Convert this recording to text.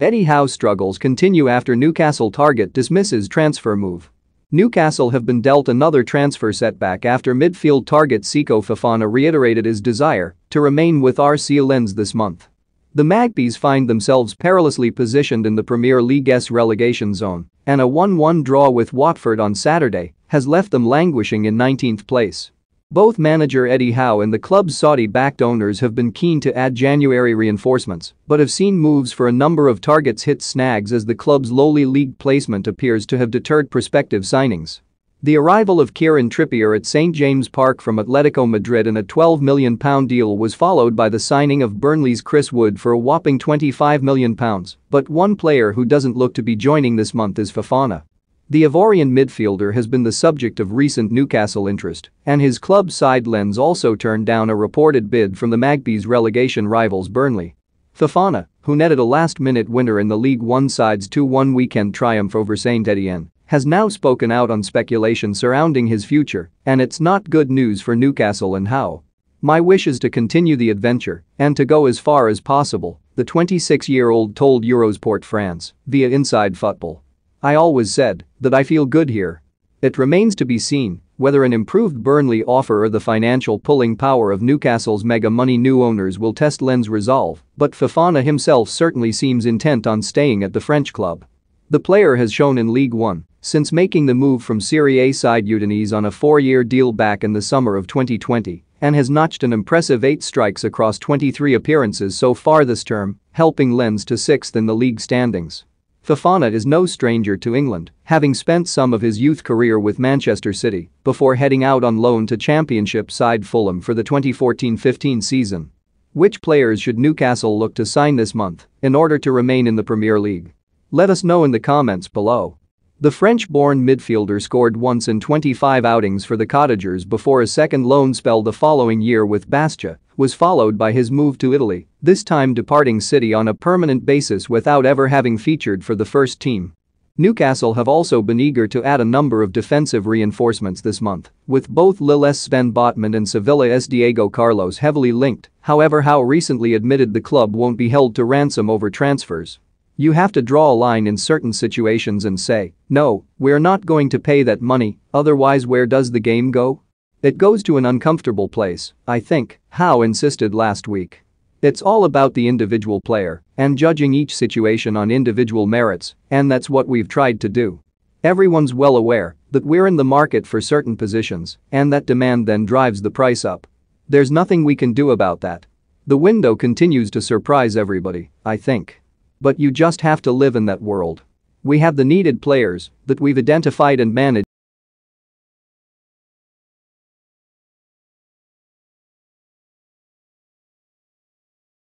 Eddie Howe struggles continue after Newcastle target dismisses transfer move. Newcastle have been dealt another transfer setback after midfield target Seko Fofana reiterated his desire to remain with RC Lens this month. The Magpies find themselves perilously positioned in the Premier League's relegation zone, and a 1-1 draw with Watford on Saturday has left them languishing in 19th place. Both manager Eddie Howe and the club's Saudi-backed owners have been keen to add January reinforcements but have seen moves for a number of targets hit snags as the club's lowly league placement appears to have deterred prospective signings. The arrival of Kieran Trippier at St James Park from Atletico Madrid in a £12 million deal was followed by the signing of Burnley's Chris Wood for a whopping £25 million, but one player who doesn't look to be joining this month is Fofana. The Ivorian midfielder has been the subject of recent Newcastle interest, and his club side Lens also turned down a reported bid from the Magpies relegation rivals Burnley. Fofana, who netted a last-minute winner in the League One side's 2-1 weekend triumph over Saint Etienne, has now spoken out on speculation surrounding his future, and it's not good news for Newcastle and Howe. My wish is to continue the adventure and to go as far as possible, the 26-year-old told Eurosport France via Inside Football. I always said that I feel good here. It remains to be seen whether an improved Burnley offer or the financial pulling power of Newcastle's mega money new owners will test Lens' resolve, but Fofana himself certainly seems intent on staying at the French club. The player has shown in League One since making the move from Serie A side Udinese on a four-year deal back in the summer of 2020 and has notched an impressive 8 strikes across 23 appearances so far this term, helping Lens to 6th in the league standings. Fofana is no stranger to England, having spent some of his youth career with Manchester City before heading out on loan to championship side Fulham for the 2014-15 season. Which players should Newcastle look to sign this month in order to remain in the Premier League? Let us know in the comments below. The French-born midfielder scored once in 25 outings for the Cottagers before a second loan spell the following year with Bastia was followed by his move to Italy, this time departing City on a permanent basis without ever having featured for the first team. Newcastle have also been eager to add a number of defensive reinforcements this month, with both Lille's Sven Botman and Sevilla's Diego Carlos heavily linked, however Howe recently admitted the club won't be held to ransom over transfers. You have to draw a line in certain situations and say, no, we're not going to pay that money, otherwise where does the game go? It goes to an uncomfortable place, I think, Howe insisted last week. It's all about the individual player and judging each situation on individual merits, and that's what we've tried to do. Everyone's well aware that we're in the market for certain positions, and that demand then drives the price up. There's nothing we can do about that. The window continues to surprise everybody, I think. But you just have to live in that world. We have the needed players that we've identified and managed